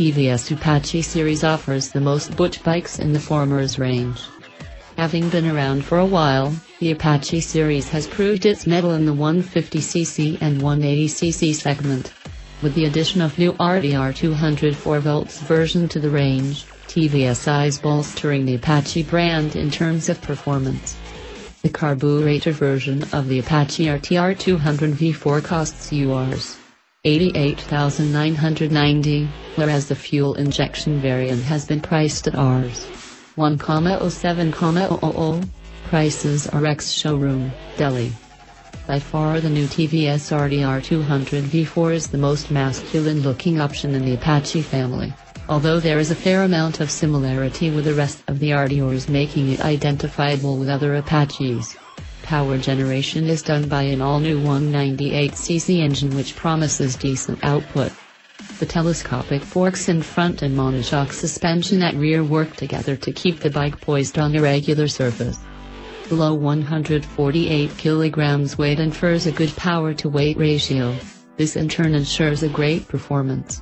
TVS Apache series offers the most butch bikes in the former's range. Having been around for a while, the Apache series has proved its mettle in the 150cc and 180cc segment. With the addition of new RTR 204 volts version to the range, TVS is bolstering the Apache brand in terms of performance. The carburetor version of the Apache RTR 200 V4 costs Rs. 88,990, whereas the fuel injection variant has been priced at Rs. 1,07,000. Prices are ex showroom, Delhi. By far the new TVS RTR 200 V4 is the most masculine looking option in the Apache family, although there is a fair amount of similarity with the rest of the RTRs making it identifiable with other Apaches. Power generation is done by an all-new 198cc engine which promises decent output. The telescopic forks in front and monoshock suspension at rear work together to keep the bike poised on a regular surface below 148 kilograms weight infers a good power to weight ratio. This in turn ensures a great performance.